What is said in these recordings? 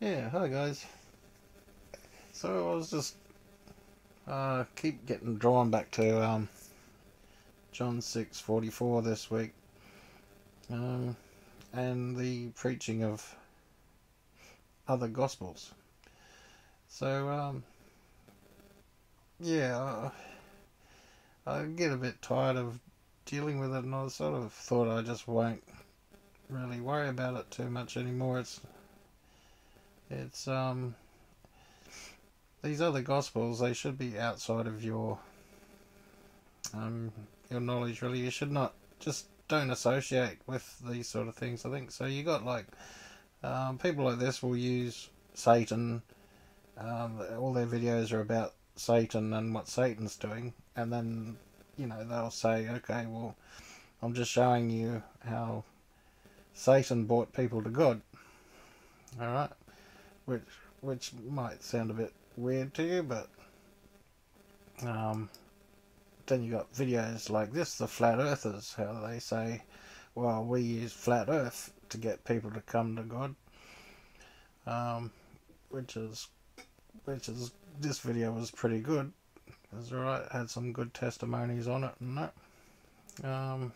Yeah, hi guys. So I was just uh, keep getting drawn back to um, John six forty four this week, um, and the preaching of other gospels. So um, yeah, I, I get a bit tired of dealing with it, and I sort of thought I just won't really worry about it too much anymore. It's it's um these other gospels they should be outside of your um your knowledge really. You should not just don't associate with these sort of things. I think so. You got like um, people like this will use Satan. Um, all their videos are about Satan and what Satan's doing, and then you know they'll say, okay, well, I'm just showing you how Satan brought people to God. All right which which might sound a bit weird to you, but um, then you got videos like this, the flat earthers, how they say, well, we use flat earth to get people to come to God, um, which is which is this video was pretty good. It was alright, had some good testimonies on it and that. Um,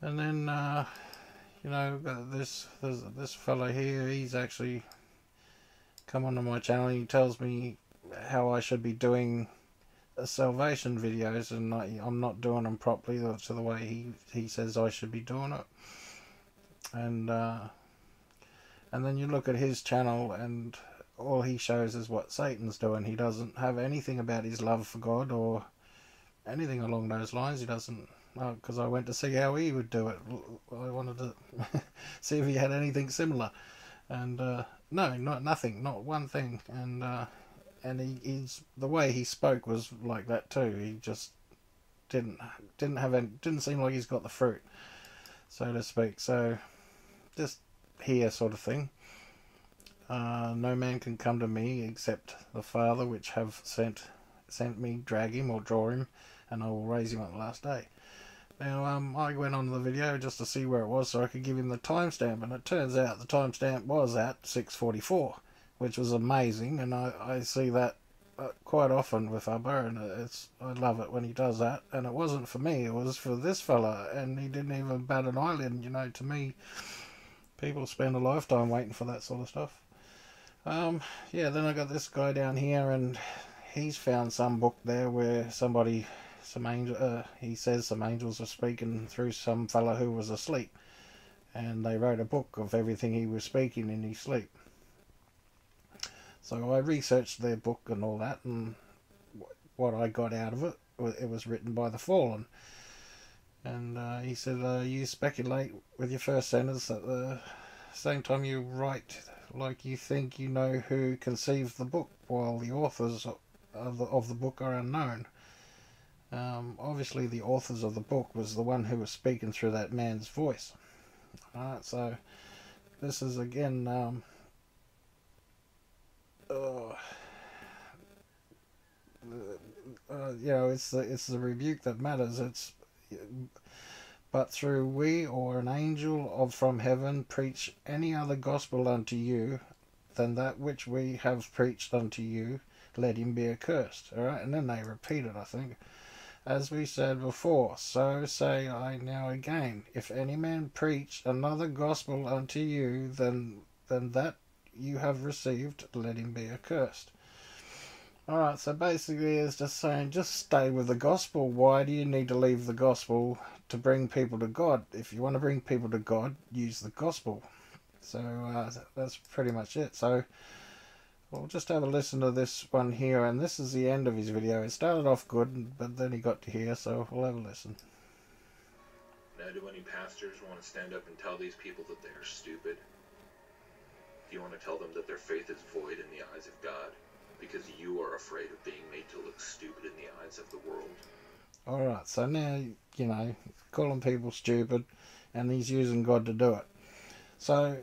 and then uh, you know, this this this fellow here, he's actually come onto my channel. He tells me how I should be doing salvation videos, and I'm not doing them properly to the way he he says I should be doing it. And uh, and then you look at his channel, and all he shows is what Satan's doing. He doesn't have anything about his love for God or anything along those lines. He doesn't because I went to see how he would do it. I wanted to see if he had anything similar, and uh, no, not nothing, not one thing. And uh, and he, he's the way he spoke was like that too. He just didn't didn't have any, didn't seem like he's got the fruit, so to speak. So just here sort of thing. Uh, no man can come to me except the Father which have sent sent me, drag him or draw him, and I will raise him on the last day. Now, um, I went on the video just to see where it was so I could give him the timestamp, and it turns out the timestamp was at 6.44, which was amazing, and I, I see that uh, quite often with Abba, and it's I love it when he does that, and it wasn't for me, it was for this fella, and he didn't even bat an eyelid, you know, to me, people spend a lifetime waiting for that sort of stuff. Um, yeah, then I got this guy down here, and he's found some book there where somebody some angel. Uh, he says some angels were speaking through some fellow who was asleep, and they wrote a book of everything he was speaking in his sleep. So I researched their book and all that, and what I got out of it, it was written by the fallen. And uh, he said, uh, you speculate with your first sentence at the same time you write like you think you know who conceived the book, while the authors of the, of the book are unknown. Um, obviously, the authors of the book was the one who was speaking through that man's voice. Alright, so this is again, um, uh, you know, it's the it's the rebuke that matters. It's but through we or an angel of from heaven preach any other gospel unto you than that which we have preached unto you, let him be accursed. All right, and then they repeat it. I think. As we said before, so say I now again, if any man preach another gospel unto you than, than that you have received, let him be accursed. Alright, so basically it's just saying just stay with the gospel. Why do you need to leave the gospel to bring people to God? If you want to bring people to God, use the gospel. So uh, that's pretty much it. So We'll just have a listen to this one here, and this is the end of his video. It started off good, but then he got to here, so we'll have a listen. Now, do any pastors want to stand up and tell these people that they are stupid? Do you want to tell them that their faith is void in the eyes of God because you are afraid of being made to look stupid in the eyes of the world? Alright, so now, you know, calling people stupid, and he's using God to do it. So,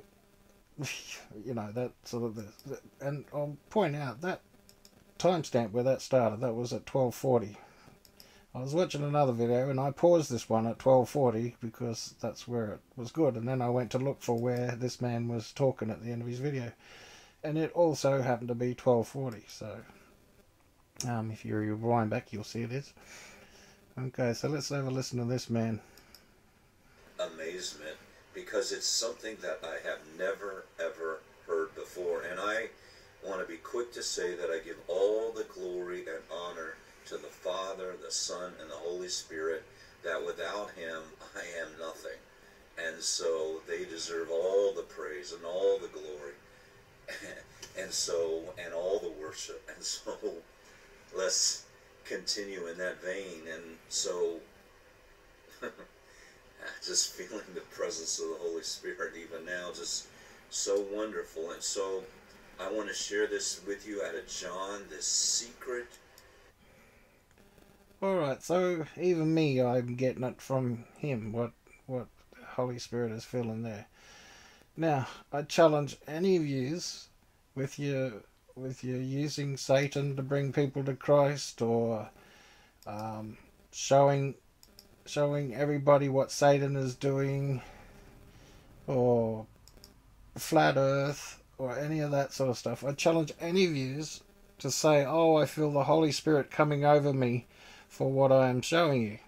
you know that sort of and I'll point out that timestamp where that started that was at 1240 I was watching another video and I paused this one at 12:40 because that's where it was good, and then I went to look for where this man was talking at the end of his video, and it also happened to be 12:40. So, um, if you rewind back, you'll see it is. Okay, so let's have a listen to this man. Amazement, because it's something that I have never ever heard before, and I want to be quick to say that I give all the glory and honor to the Father, the Son, and the Holy Spirit, that without Him I am nothing. And so they deserve all the praise and all the glory. and so, and all the worship. And so, let's continue in that vein. And so, just feeling the presence of the Holy Spirit even now, just so wonderful. And so, I want to share this with you out of John, this secret Alright, so even me, I'm getting it from him, what, what Holy Spirit is feeling there. Now, I challenge any of yous with your with your using Satan to bring people to Christ or um, showing showing everybody what Satan is doing or flat earth or any of that sort of stuff. I challenge any of yous to say, Oh, I feel the Holy Spirit coming over me for what I am showing you.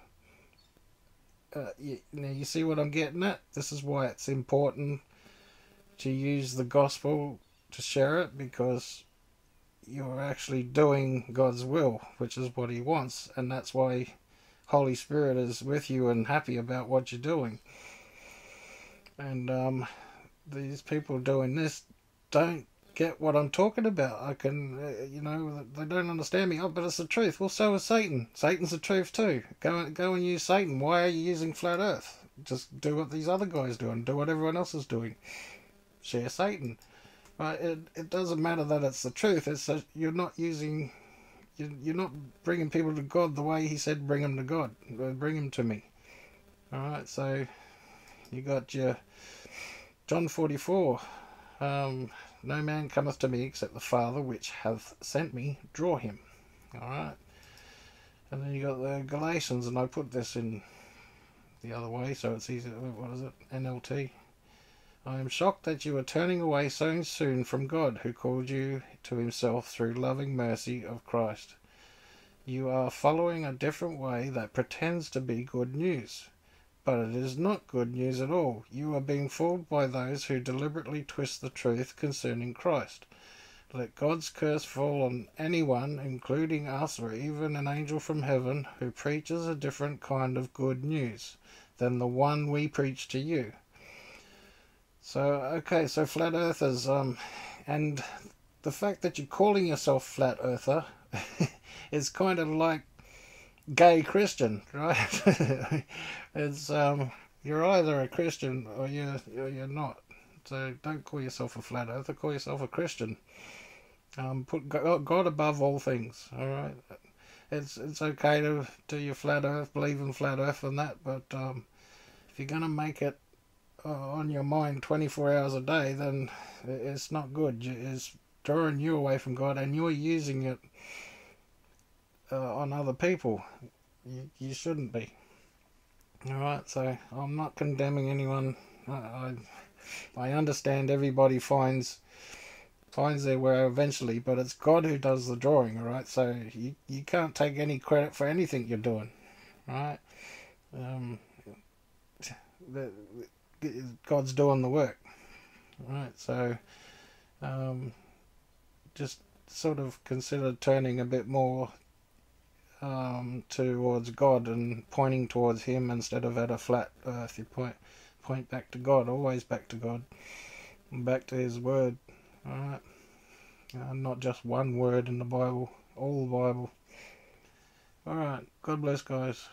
Uh, you, now you see what I'm getting at. This is why it's important to use the gospel to share it because you're actually doing God's will, which is what He wants, and that's why Holy Spirit is with you and happy about what you're doing. And um, these people doing this don't get what I'm talking about. I can, uh, you know, they don't understand me. Oh, but it's the truth. Well, so is Satan. Satan's the truth too. Go, go and use Satan. Why are you using flat Earth? Just do what these other guys do and do what everyone else is doing. Share Satan. But it, it doesn't matter that it's the truth. It's you're not using, you're, not bringing people to God the way He said bring them to God. Bring them to me. All right. So you got your John 44. Um, no man cometh to me except the Father which hath sent me, draw him. Alright? And then you got the Galatians, and I put this in the other way so it's easy. What is it? NLT. I am shocked that you are turning away so soon from God, who called you to himself through loving mercy of Christ. You are following a different way that pretends to be good news. But it is not good news at all. You are being fooled by those who deliberately twist the truth concerning Christ. Let God's curse fall on anyone, including us or even an angel from heaven, who preaches a different kind of good news than the one we preach to you. So, okay, so flat earthers, um, and the fact that you're calling yourself flat earther is kind of like gay Christian, right? it's um, you're either a Christian or you're you're not. So don't call yourself a flat earther. Call yourself a Christian. Um, put God above all things. All right. It's it's okay to do your flat Earth, believe in flat Earth and that, but um, if you're gonna make it on your mind 24 hours a day, then it's not good. It's drawing you away from God, and you're using it uh, on other people. You, you shouldn't be. Alright, so I'm not condemning anyone. I, I, I understand everybody finds finds their way eventually, but it's God who does the drawing, alright? So you, you can't take any credit for anything you're doing, right? Um, the, God's doing the work, right? So um, just sort of consider turning a bit more um, towards God and pointing towards Him instead of at a flat earth. You point point back to God, always back to God, back to His Word. All right, uh, not just one word in the Bible, all the Bible. All right, God bless, guys.